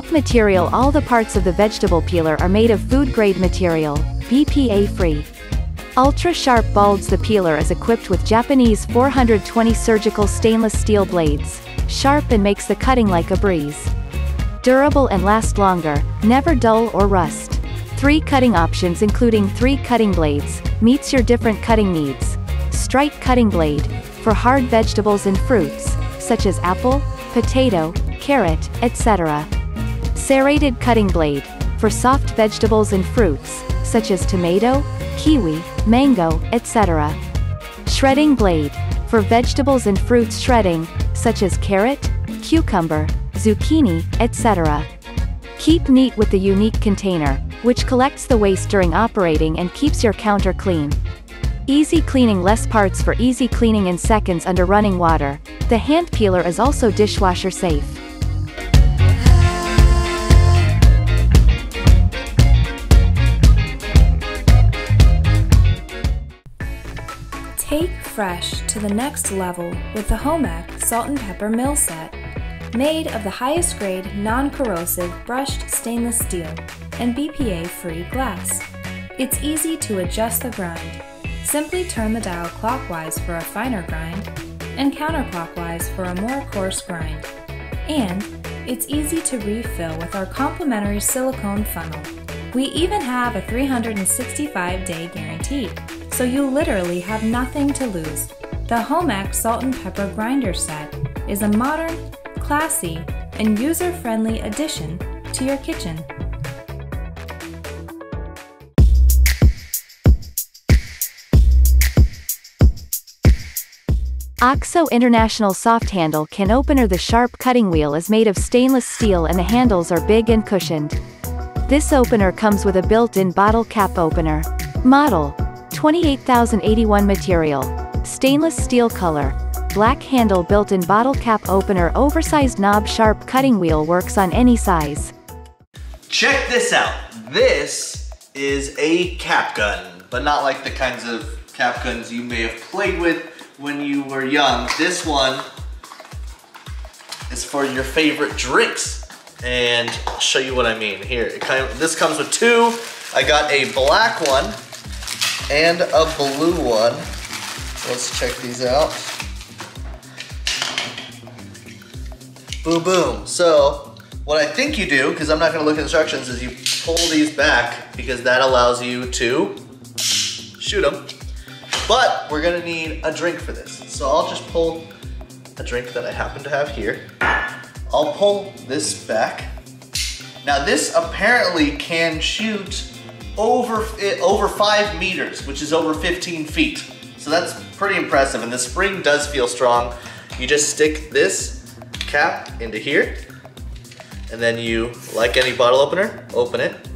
Top material All the parts of the vegetable peeler are made of food-grade material, BPA-free. Ultra-sharp bulbs The peeler is equipped with Japanese 420 surgical stainless steel blades, sharp and makes the cutting like a breeze. Durable and last longer, never dull or rust. Three cutting options including three cutting blades, meets your different cutting needs. Strike cutting blade, for hard vegetables and fruits, such as apple, potato, carrot, etc. Serrated cutting blade, for soft vegetables and fruits, such as tomato, kiwi, mango, etc. Shredding blade, for vegetables and fruits shredding, such as carrot, cucumber, zucchini, etc. Keep neat with the unique container, which collects the waste during operating and keeps your counter clean. Easy cleaning less parts for easy cleaning in seconds under running water. The hand peeler is also dishwasher safe. Fresh to the next level with the Homec Salt and Pepper Mill Set. Made of the highest grade non-corrosive brushed stainless steel and BPA-free glass. It's easy to adjust the grind. Simply turn the dial clockwise for a finer grind and counterclockwise for a more coarse grind. And it's easy to refill with our complimentary silicone funnel. We even have a 365 day guarantee, so you literally have nothing to lose. The Homec Salt and Pepper Grinder Set is a modern, classy, and user friendly addition to your kitchen. OXO International Soft Handle Can Opener The sharp cutting wheel is made of stainless steel and the handles are big and cushioned. This opener comes with a built-in bottle cap opener. Model. 28081 Material. Stainless steel color. Black handle built-in bottle cap opener Oversized knob sharp cutting wheel works on any size. Check this out. This is a cap gun, but not like the kinds of cap guns you may have played with when you were young. This one is for your favorite drinks. And I'll show you what I mean. Here, kind of, this comes with two. I got a black one and a blue one. Let's check these out. Boom, boom. So, what I think you do, because I'm not gonna look at instructions, is you pull these back because that allows you to shoot them but we're gonna need a drink for this. So I'll just pull a drink that I happen to have here. I'll pull this back. Now this apparently can shoot over, eh, over five meters, which is over 15 feet. So that's pretty impressive. And the spring does feel strong. You just stick this cap into here. And then you, like any bottle opener, open it.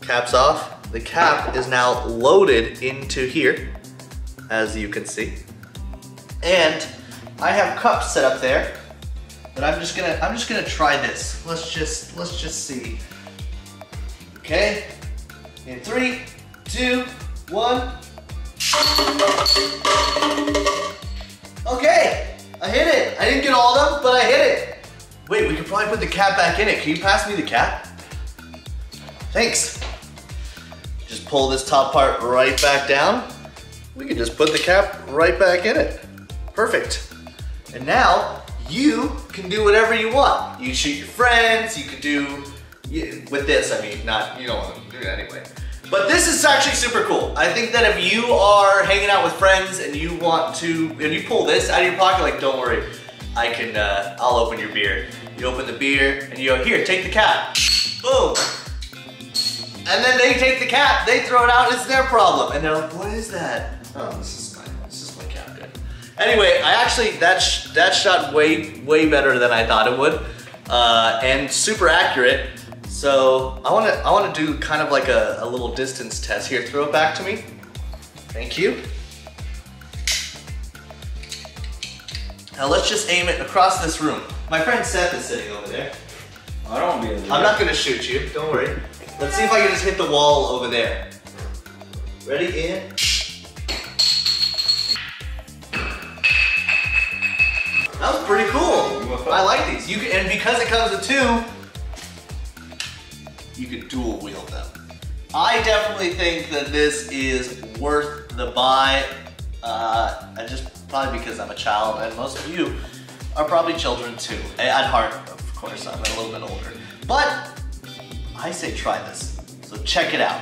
Cap's off. The cap is now loaded into here as you can see. And I have cups set up there but I'm just gonna I'm just gonna try this. Let's just let's just see. Okay. In three, two, one. Okay, I hit it. I didn't get all of them, but I hit it. Wait, we could probably put the cap back in it. Can you pass me the cap? Thanks. Just pull this top part right back down we can just put the cap right back in it. Perfect. And now you can do whatever you want. You can shoot your friends, you can do, with this, I mean, not, you don't want to do it anyway. But this is actually super cool. I think that if you are hanging out with friends and you want to, and you pull this out of your pocket, like don't worry, I can, uh, I'll open your beer. You open the beer and you go, here, take the cap. Boom. And then they take the cap, they throw it out, it's their problem. And they're like, what is that? Oh, this is my, this is my captain. Anyway, I actually, that, sh that shot way, way better than I thought it would. Uh, and super accurate. So I wanna, I wanna do kind of like a, a little distance test. Here, throw it back to me. Thank you. Now let's just aim it across this room. My friend Seth is sitting over there. I don't be I'm not gonna shoot you, don't worry. Let's see if I can just hit the wall over there. Ready, in. That was pretty cool. I like these. You can, and because it comes with two, you could dual wield them. I definitely think that this is worth the buy. Uh, and just probably because I'm a child and most of you are probably children too. At heart, of course, I'm a little bit older. But I say try this. So check it out.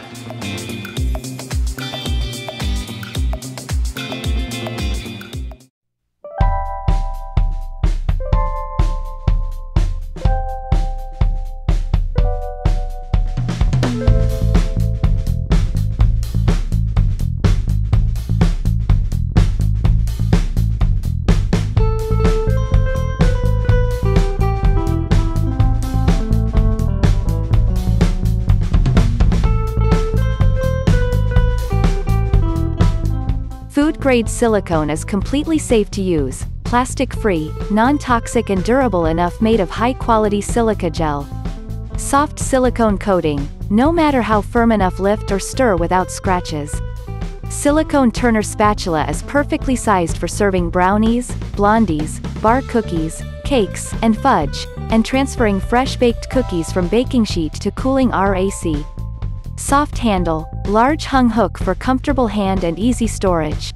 Food-grade silicone is completely safe to use, plastic-free, non-toxic and durable enough made of high-quality silica gel. Soft silicone coating, no matter how firm enough lift or stir without scratches. Silicone turner spatula is perfectly sized for serving brownies, blondies, bar cookies, cakes, and fudge, and transferring fresh baked cookies from baking sheet to cooling RAC. Soft handle, large hung hook for comfortable hand and easy storage.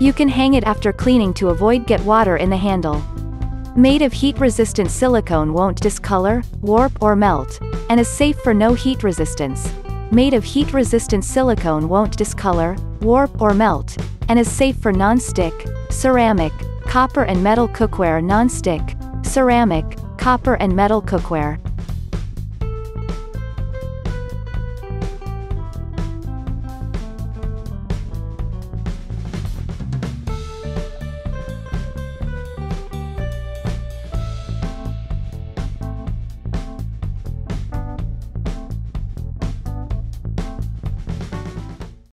You can hang it after cleaning to avoid get water in the handle. Made of heat-resistant silicone won't discolor, warp or melt, and is safe for no heat resistance. Made of heat-resistant silicone won't discolor, warp or melt, and is safe for non-stick, ceramic, copper and metal cookware non-stick, ceramic, copper and metal cookware.